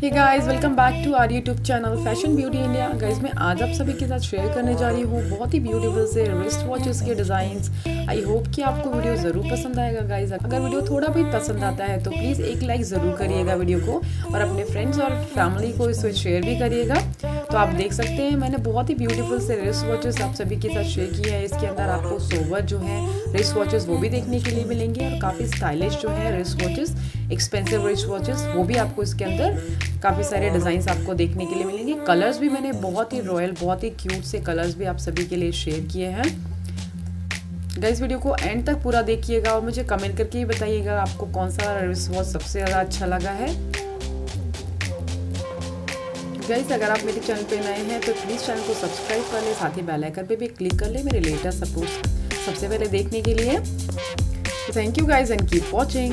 Hey guys welcome back to our YouTube channel fashion beauty India guys मैं आज आप सभी के साथ शेयर करने जा रही हूँ बहुत ही ब्यूटीफुल से रिस्ट वॉचेस के डिज़ाइंस आई होप कि आपको वीडियो ज़रूर पसंद आएगा गाइस अगर वीडियो थोड़ा भी पसंद आता है तो प्लीज़ एक लाइक ज़रूर करिएगा वीडियो को और अपने फ्रेंड्स और फैमिली को इसे शेयर भी करिएगा. तो आप देख सकते हैं, मैंने बहुत ही ब्यूटीफुल से रिस्ट वॉचेस आप सभी के साथ शेयर किए है. इसके अंदर आपको सोवर जो है रिस्ट वॉचेस वो भी देखने के लिए मिलेंगे और काफ़ी स्टाइलिश जो है wrist watches expensive wrist watches वो भी आपको इसके अंदर काफ़ी सारे डिज़ाइंस आपको देखने के लिए मिलेंगे। कलर्स भी मैंने बहुत ही रॉयल बहुत ही क्यूट से कलर्स भी आप सभी के लिए शेयर किए हैं। गाइस वीडियो को एंड तक पूरा देखिएगा और मुझे कमेंट करके ही बताइएगा आपको कौन सा रिस्ट वॉच सबसे ज़्यादा अच्छा लगा है। गाइस अगर आप मेरे चैनल पे नए हैं तो प्लीज़ चैनल को सब्सक्राइब कर ले, साथ ही बेल आइकन पे भी क्लिक कर ले मेरे लेटेस्ट सपोर्ट सबसे पहले देखने के लिए। Thank you guys and keep watching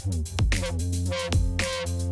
Thank you.